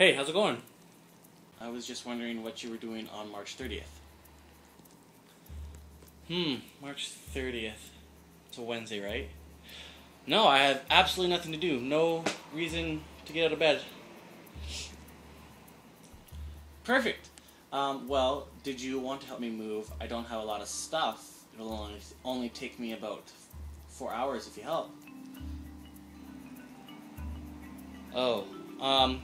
Hey, how's it going? I was just wondering what you were doing on March 30th. Hmm, March 30th. It's a Wednesday, right? No, I have absolutely nothing to do. No reason to get out of bed. Perfect. Um, well, did you want to help me move? I don't have a lot of stuff. It'll only, only take me about four hours if you help. Oh, um,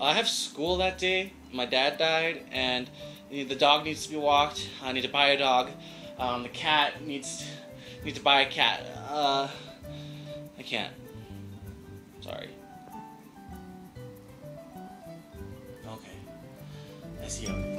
I have school that day. My dad died, and the dog needs to be walked. I need to buy a dog. Um, the cat needs need to buy a cat. Uh, I can't. Sorry. Okay. I see.